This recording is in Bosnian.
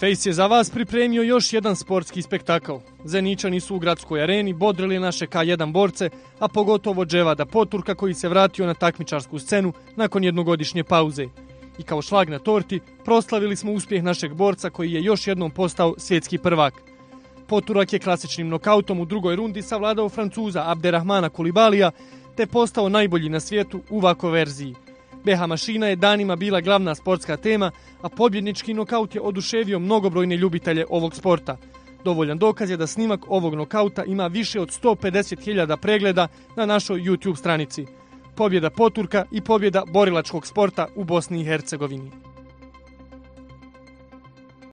Fejs je za vas pripremio još jedan sportski spektakl. Zeničani su u gradskoj areni bodrili naše K1 borce, a pogotovo Dževada Poturka koji se vratio na takmičarsku scenu nakon jednogodišnje pauze. I kao šlag na torti proslavili smo uspjeh našeg borca koji je još jednom postao svjetski prvak. Poturak je klasičnim nokautom u drugoj rundi savladao Francuza Abderrahmana Kulibalija te postao najbolji na svijetu u vako verziji. BH mašina je danima bila glavna sportska tema, a pobjednički nokaut je oduševio mnogobrojne ljubitelje ovog sporta. Dovoljan dokaz je da snimak ovog nokauta ima više od 150.000 pregleda na našoj YouTube stranici. Pobjeda Poturka i pobjeda borilačkog sporta u Bosni i Hercegovini.